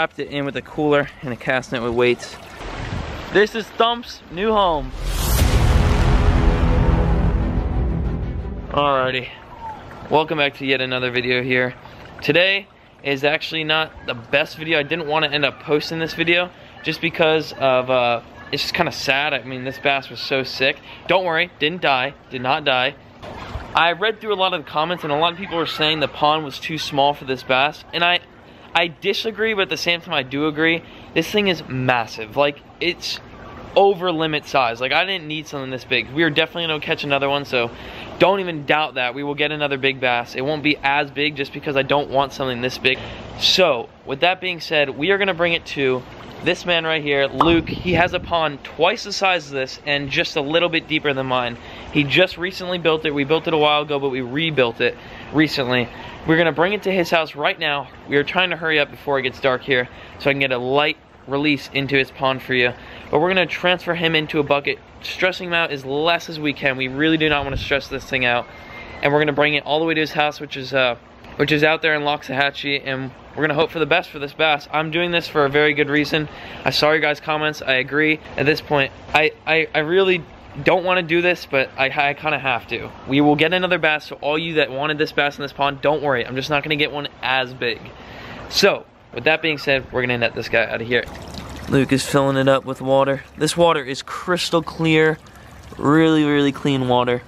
Wrapped it in with a cooler and a cast net with weights. This is Thump's new home. Alrighty, welcome back to yet another video here. Today is actually not the best video. I didn't want to end up posting this video just because of, uh, it's just kind of sad. I mean, this bass was so sick. Don't worry, didn't die, did not die. I read through a lot of the comments and a lot of people were saying the pond was too small for this bass. And I, I disagree, but at the same time I do agree. This thing is massive. Like, it's over limit size. Like, I didn't need something this big. We are definitely gonna catch another one, so don't even doubt that. We will get another big bass. It won't be as big just because I don't want something this big. So, with that being said, we are gonna bring it to this man right here, Luke, he has a pond twice the size of this and just a little bit deeper than mine. He just recently built it. We built it a while ago, but we rebuilt it recently. We're gonna bring it to his house right now. We are trying to hurry up before it gets dark here so I can get a light release into his pond for you. But we're gonna transfer him into a bucket, stressing him out as less as we can. We really do not wanna stress this thing out. And we're gonna bring it all the way to his house, which is uh, which is out there in Loxahatchee, and we're gonna hope for the best for this bass. I'm doing this for a very good reason. I saw your guys' comments, I agree. At this point, I, I, I really don't want to do this, but I, I kind of have to. We will get another bass, so all you that wanted this bass in this pond, don't worry. I'm just not gonna get one as big. So, with that being said, we're gonna net this guy out of here. Luke is filling it up with water. This water is crystal clear, really, really clean water.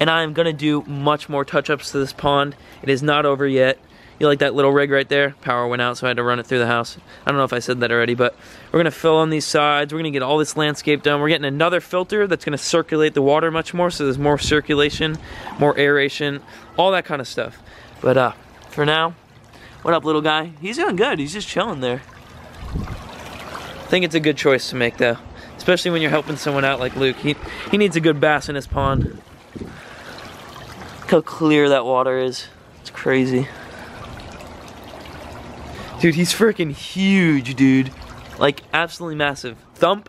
And I'm gonna do much more touch-ups to this pond. It is not over yet. You like that little rig right there? Power went out, so I had to run it through the house. I don't know if I said that already, but we're gonna fill on these sides. We're gonna get all this landscape done. We're getting another filter that's gonna circulate the water much more, so there's more circulation, more aeration, all that kind of stuff. But uh, for now, what up, little guy? He's doing good. He's just chilling there. I think it's a good choice to make, though. Especially when you're helping someone out like Luke. He, he needs a good bass in his pond. Look how clear that water is. It's crazy. Dude, he's freaking huge, dude. Like, absolutely massive. Thump,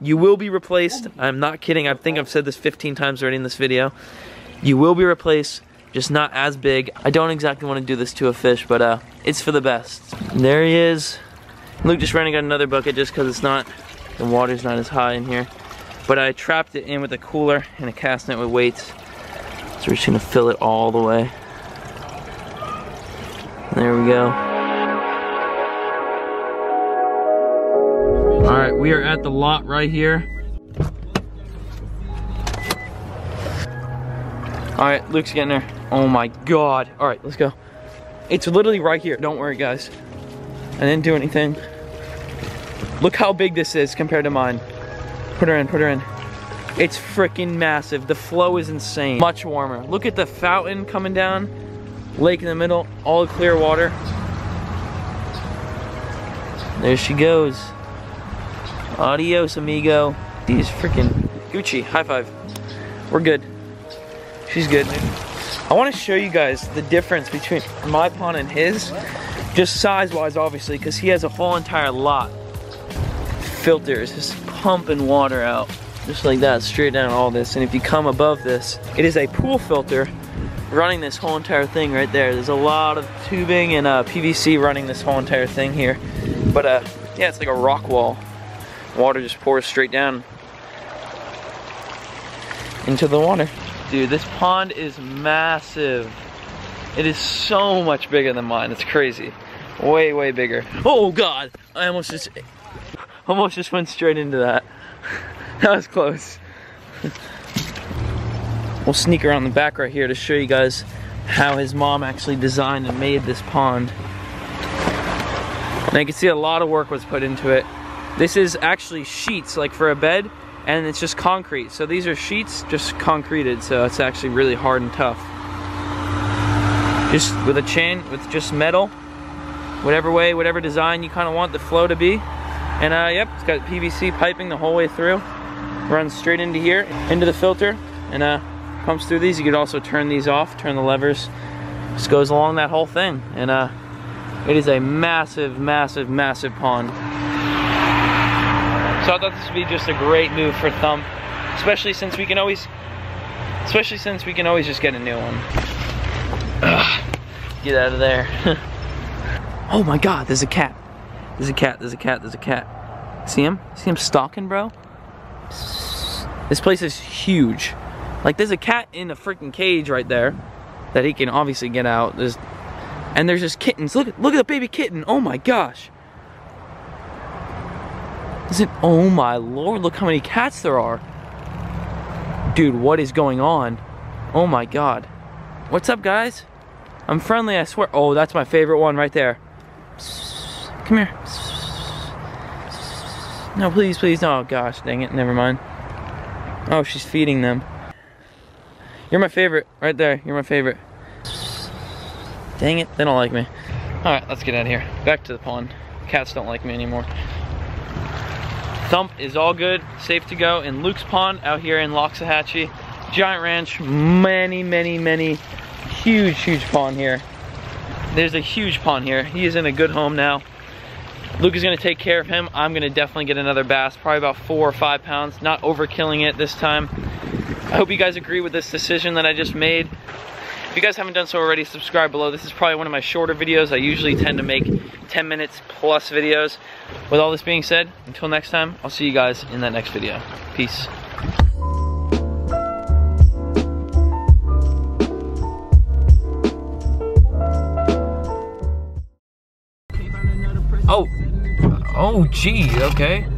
you will be replaced. I'm not kidding. I think I've said this 15 times already in this video. You will be replaced, just not as big. I don't exactly want to do this to a fish, but uh, it's for the best. There he is. Luke just ran and got another bucket just because it's not, the water's not as high in here. But I trapped it in with a cooler and a cast net with weights. So we're just gonna fill it all the way. There we go. We are at the lot right here. All right, Luke's getting there. Oh my God. All right, let's go. It's literally right here. Don't worry, guys. I didn't do anything. Look how big this is compared to mine. Put her in, put her in. It's freaking massive. The flow is insane. Much warmer. Look at the fountain coming down. Lake in the middle, all clear water. There she goes. Adios, amigo. He's freaking Gucci. High five. We're good. She's good. I want to show you guys the difference between my pond and his. Just size-wise, obviously, because he has a whole entire lot. Filters, just pumping water out. Just like that, straight down all this. And if you come above this, it is a pool filter running this whole entire thing right there. There's a lot of tubing and uh, PVC running this whole entire thing here. But uh, yeah, it's like a rock wall water just pours straight down into the water. Dude, this pond is massive. It is so much bigger than mine. It's crazy. Way, way bigger. Oh God, I almost just, almost just went straight into that. that was close. we'll sneak around the back right here to show you guys how his mom actually designed and made this pond. And you can see a lot of work was put into it. This is actually sheets, like for a bed, and it's just concrete. So these are sheets, just concreted, so it's actually really hard and tough. Just with a chain, with just metal, whatever way, whatever design you kind of want the flow to be. And uh, yep, it's got PVC piping the whole way through. Runs straight into here, into the filter, and uh, pumps through these. You could also turn these off, turn the levers. Just goes along that whole thing. And uh, it is a massive, massive, massive pond. So I thought this would be just a great move for Thump, especially since we can always, especially since we can always just get a new one. Ugh, get out of there. oh my God, there's a cat. There's a cat, there's a cat, there's a cat. See him? See him stalking, bro? This place is huge. Like there's a cat in a freaking cage right there that he can obviously get out. There's and there's just kittens. Look look at the baby kitten. Oh my gosh. Isn't oh my lord, look how many cats there are. Dude, what is going on? Oh my god. What's up guys? I'm friendly, I swear. Oh, that's my favorite one right there. Come here. No, please, please. Oh gosh, dang it, never mind. Oh, she's feeding them. You're my favorite, right there. You're my favorite. Dang it, they don't like me. All right, let's get out of here. Back to the pond. Cats don't like me anymore. Thump is all good, safe to go in Luke's Pond out here in Loxahatchee. Giant Ranch, many, many, many, huge, huge pond here. There's a huge pond here. He is in a good home now. Luke is gonna take care of him. I'm gonna definitely get another bass, probably about four or five pounds, not overkilling it this time. I hope you guys agree with this decision that I just made. If you guys haven't done so already, subscribe below. This is probably one of my shorter videos. I usually tend to make 10 minutes plus videos. With all this being said, until next time, I'll see you guys in that next video. Peace. Oh, oh gee, okay.